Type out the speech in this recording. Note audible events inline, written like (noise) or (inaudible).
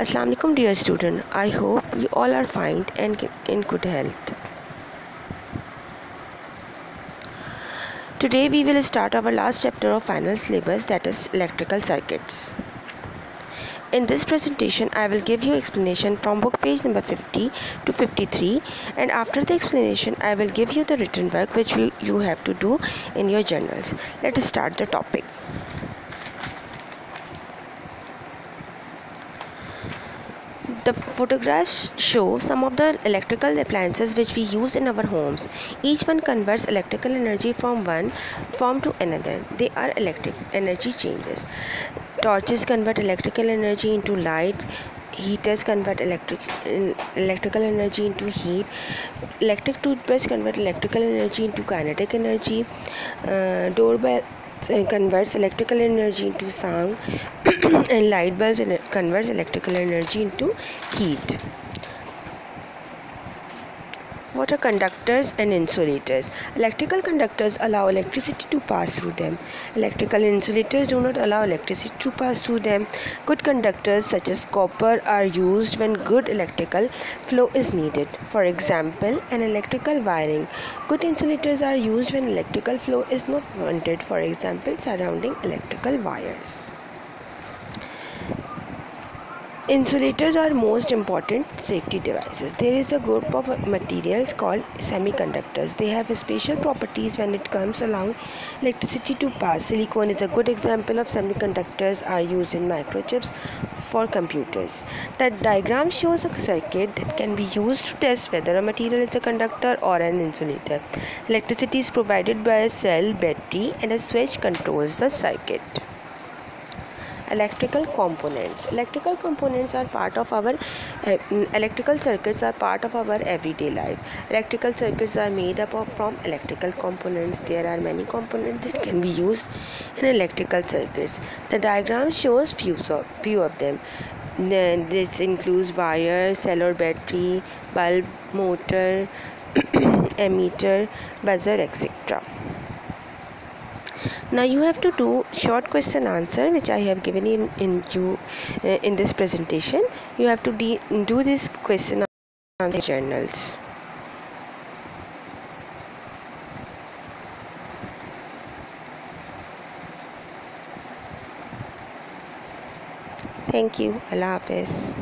Assalamu alaikum dear student. I hope you all are fine and in good health. Today we will start our last chapter of final syllabus that is electrical circuits. In this presentation I will give you explanation from book page number 50 to 53 and after the explanation I will give you the written work which you have to do in your journals. Let us start the topic. The photographs show some of the electrical appliances which we use in our homes. Each one converts electrical energy from one form to another. They are electric energy changes. Torches convert electrical energy into light. Heaters convert electric electrical energy into heat. Electric toothbrush convert electrical energy into kinetic energy. Uh, doorbell converts electrical energy into sound (clears throat) and light bulbs converts electrical energy into heat what are conductors and insulators. Electrical conductors allow electricity to pass through them. Electrical insulators do not allow electricity to pass through them. Good conductors such as copper are used when good electrical flow is needed. For example an electrical wiring. Good insulators are used when electrical flow is not wanted for example surrounding electrical wires Insulators are most important safety devices. There is a group of materials called semiconductors. They have special properties when it comes allowing electricity to pass. Silicon is a good example of semiconductors are used in microchips for computers. The diagram shows a circuit that can be used to test whether a material is a conductor or an insulator. Electricity is provided by a cell, battery and a switch controls the circuit electrical components. Electrical components are part of our uh, electrical circuits are part of our everyday life. Electrical circuits are made up of from electrical components. There are many components that can be used in electrical circuits. The diagram shows few of, few of them. Then this includes wire cell or battery bulb motor (clears throat) ammeter buzzer etc now you have to do short question answer which i have given in in you uh, in this presentation. You have to do this question answer journals. Thank you. Allah hafiz